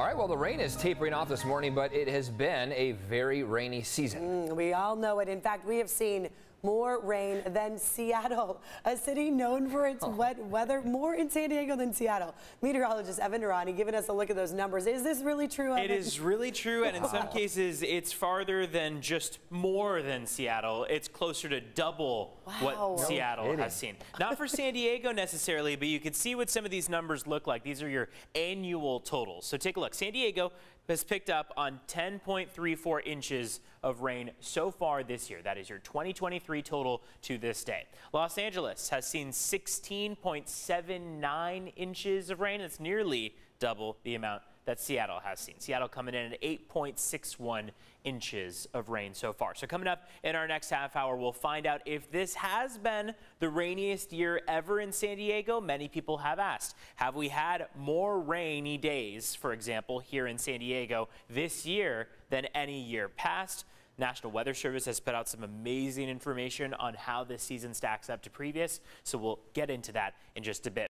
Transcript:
All right, well, the rain is tapering off this morning, but it has been a very rainy season. Mm, we all know it. In fact, we have seen more rain than Seattle, a city known for its oh. wet weather, more in San Diego than Seattle. Meteorologist Evan Noorani giving us a look at those numbers. Is this really true, Evan? It is really true, and in some cases, it's farther than just more than Seattle. It's closer to double wow. what no Seattle kidding. has seen. Not for San Diego necessarily, but you can see what some of these numbers look like. These are your annual totals. So take a look. San Diego has picked up on 10.34 inches of rain so far this year. That is your 2023 total to this day. Los Angeles has seen 16.79 inches of rain. That's nearly double the amount that Seattle has seen. Seattle coming in at 8.61 inches of rain so far. So coming up in our next half hour, we'll find out if this has been the rainiest year ever in San Diego. Many people have asked, have we had more rainy days, for example, here in San Diego this year than any year past? National Weather Service has put out some amazing information on how this season stacks up to previous, so we'll get into that in just a bit.